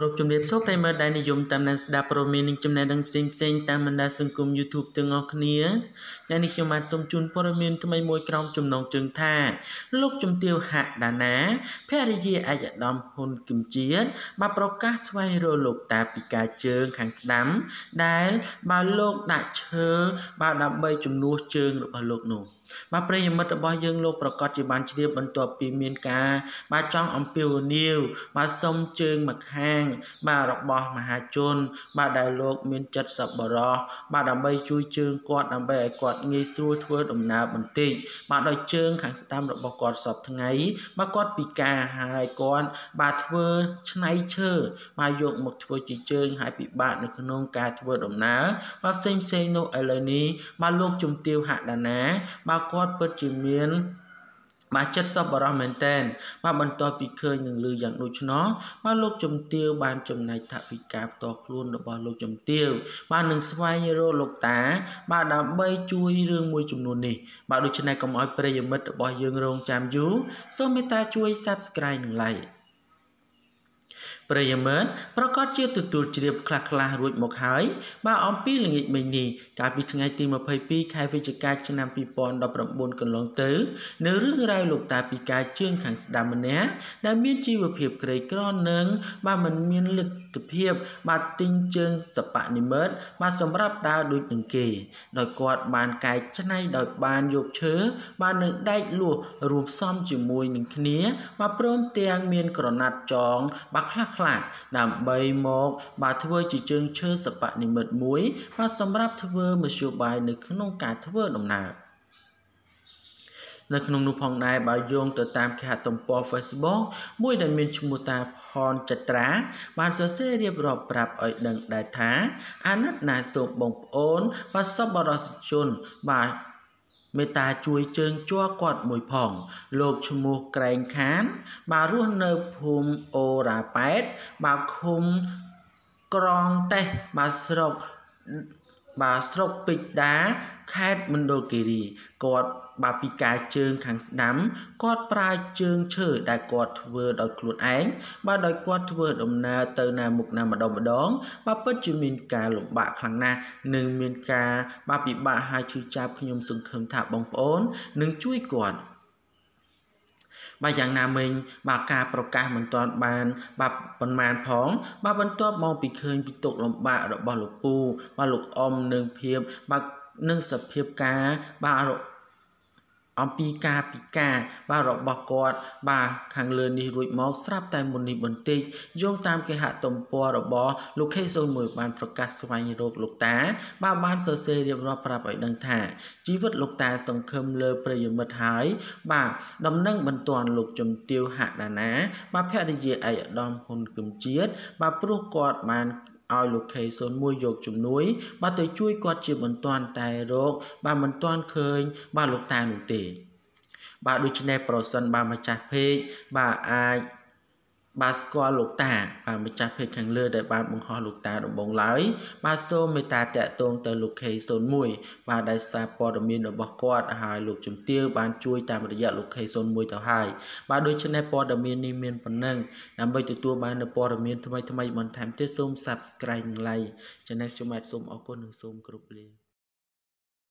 ប្រពជំរាបសួរប្រិយមិត្តដែលនិយមតាមដានស្ដាប់ព័ត៌មាននិងចំណេះដឹងផ្សេងផ្សេងតាមបណ្ដាសង្គម YouTube ទាំងអស់គ្នាថ្ងៃនេះខ្ញុំបានសូមជូនព័ត៌មានថ្មីមួយក្រោមចំណងជើងថាលោកជំទាវហាក់ដាណាភរិយាឯកឧត្តមហ៊ុនគឹមជាតិបានប្រកាសស្វែងរកលោកតាពីការជើងខាងស្ដាំ ដែលបើលោកដាក់ឈើបើដើម្បីជំនួសជើងរបស់លោកនោះ បាទប្រិយមិត្តរបស់យើងលោកប្រកាសជាបានជ្រាបបន្ទាប់ពីមានការ បាទចង់អំពាវនាវបាទសុំជើងមកខាង បាទរបស់មហាជន បាទដែលលោកមានចិត្តសប្បុរសបាទដើម្បីជួយជើងគាត់ដើម្បីឲ្យគាត់ងាយស្រួលធ្វើដំណើរបន្តិចបាទដោយជើងខាងស្ដាំរបស់គាត់សពថ្ងៃបាទគាត់ពិការហើយគាត់បាទធ្វើឆ្នៃឈើបាទយកមកធ្វើជាជើងហើយពិបាកនៅក្នុងការធ្វើដំណើរបាទផ្សេងផ្សេងនោះឥឡូវនេះបាទលោកជំទាវហដាណាបាទគាត់ពិតជាមានបាទចិត្តសប្បុរសមែនតែនបាទបន្ទាប់ពីឃើញនឹងលឺយ៉ាងដូចនោះបាទលោកជំទាវបានចំណាយថវិកាផ្ទាល់ខ្លួនរបស់លោកជំទាវបាទនឹងស្វែងរកលោកតា បាទដើម្បីជួយរឿងមួយចំនួននេះបាទដូច្នេះកុំឲ្យប្រិយមិត្តរបស់យើងរងចាំយូរសូមមេត្តាជួយ Subscribe និង Like ប្រិយមិត្តប្រកាសជាទទួលជ្រាបខ្លះខ្លះរួចមកហើយបាទអំពីល្ងាចមិញនេះកាលពីថ្ងៃទី22ខែវិច្ឆិកាឆ្នាំ2019កន្លងទៅនៅរឿងរ៉ាវលោកតាពីការជើងខាងស្ដាំម្នាក់ដែលមានជីវភាពក្រីក្រនិងបាទមិនមានលទ្ធភាពបាទទិញជើងសបនិមិត្តបាទសម្រាប់ដើរដូចនឹងគេដោយគាត់បានកែច្នៃដោយបានយកឈើបាទនឹងដែកលួសរួមផ្សំជាមួយនឹងគ្នាបាទព្រមទាំងមានក្រណាត់ចងបាទខ្លះខ្លះដើម្បីមក បាទធ្វើជាជើងឈើសបនិមិត្តមួយ បាទសម្រាប់ធ្វើមធ្យោបាយនៅក្នុងការធ្វើដំណើរនៅក្នុងនោះផងដែរបើយោងទៅតាមគេហទំព័រ Facebook មួយដែលមានឈ្មោះតាផនចត្រា បានសរសេររៀបរាប់ប្រាប់ឲ្យដឹងដែរថាអាណិតណាសូមបងប្អូនបាទសប្បុរសជនបាទ មេត្តាជួយជើងជ័រគាត់មួយផង លោកឈ្មោះក្រែងខានបាទរស់នៅភូមិអូរ៉ាប៉ែតបាទឃុំក្រងតេះបាទស្រុកបាទស្រុកពេជ្រដាខេត្តមណ្ឌលគិរីគាត់ បាទពីការជើងខាងស្ដាំគាត់ប្រើជើងឈើដែលគាត់ធ្វើដោយខ្លួនឯងបាទដោយគាត់ធ្វើដំណើរទៅណាមុខណាម្ដងម្ដងបាទពិតជាមានការលំបាកខ្លាំងណាស់និងមានការបាទពិបាកហើយឈឺចាប់ខ្ញុំសង្ឃឹមថាបងប្អូននឹងជួយគាត់បាទយ៉ាងណាមិញបាទការប្រកាសមិនទាន់បានបាទប៉ុន្មានផងបាទបន្ទាប់មកពីឃើញពីទុកលំបាករបស់លោកពូបាទលោកអ៊ំនឹងភាពបាទនឹងសភាពការបាទ អំពីការពិការបាទរបស់គាត់បាទខាងលើនេះរួចមកស្រាប់តែមុននេះបន្តិចយោងតាមគេហទំព័ររបស់លោកខេសូនមួយបានប្រកាសស្វែងរកលោកតា បាទបានសរសេររៀបរាប់ប្រាប់ឲ្យដឹងថាជីវិតលោកតាសង្ឃឹមលើប្រិយមិត្តហើយ បាទដំណឹងបន្ទាន់លោកជំទាវហដាណា បាទភរិយាឯកឧត្តមហ៊ុនគឹមជាតិបាទព្រោះគាត់បាន ឲ្យលោក K01 យកជំនួយ បាទទៅជួយគាត់ជាបន្ទាន់តែរោគបាទមិនទាន់ឃើញ បាទលោកតានោះទេ បាទដូច្នេះប្រសិនបាទម្ចាស់ពេកបាទអាច បាទស្គាល់លោកតាបាទម្ចាស់ភេកខាងលើដែលបានបង្ហោះលោកតាដំបងឡើយបាទសូមមេត្តាតាក់ទងទៅលោក K01 បាទដែលសារព័ត៌មានរបស់គាត់ហើយលោកជំទាវបានជួយតាមរយៈលោក K01 ទៅហើយបាទដូច្នេះព័ត៌មាននេះមានប៉ុណ្ណឹងដើម្បីទទួលបាននូវព័ត៌មានថ្មីថ្មីបន្ថែមទៀតសូម Subscribe និង Like ចំណែកខ្ញុំបាទសូមអរគុណនិងសូមគោរពលា